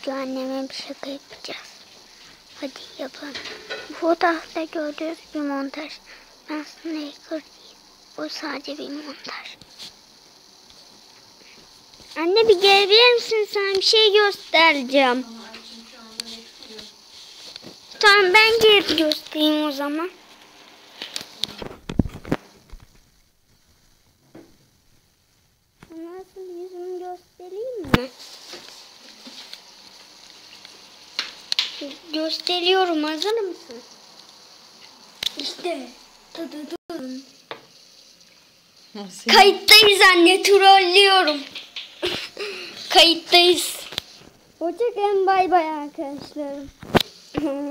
Bugün anneme bir şaka yapacağız. Hadi yapalım. Bu fotoğrafta gördüğünüz bir montaj. Ben Snaker değil. Bu sadece bir montaj. Anne bir gelebilir misin? Sana bir şey göstereceğim. Tamam ben gelip göstereyim o zaman. Nasıl yüzümü göstereyim mi? Gösteriyorum. Hazır mısın? İşte. Dıdıdın. Nasıl? Kayıttayız anne. Trollüyorum. Kayıttayız. Hoşçakalın. Bay bay arkadaşlarım.